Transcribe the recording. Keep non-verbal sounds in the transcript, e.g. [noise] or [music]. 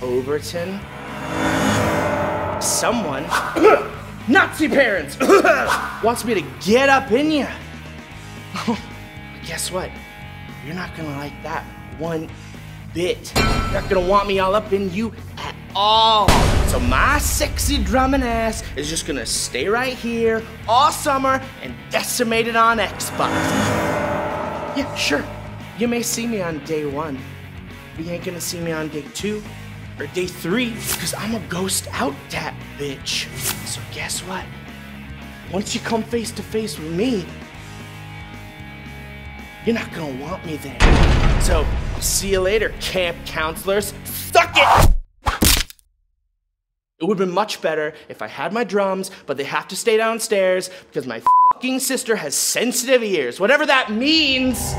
Overton, someone, [coughs] Nazi parents, [coughs] wants me to get up in you. Oh, guess what? You're not gonna like that one bit. You're not gonna want me all up in you at all. So my sexy drumming ass is just gonna stay right here all summer and decimate it on Xbox. Yeah, sure. You may see me on day one. You ain't gonna see me on day two or day three, because I'm a ghost out that bitch. So guess what? Once you come face to face with me, you're not gonna want me then. So, see you later, camp counselors. Suck it! It would have been much better if I had my drums, but they have to stay downstairs because my fucking sister has sensitive ears, whatever that means.